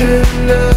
Love.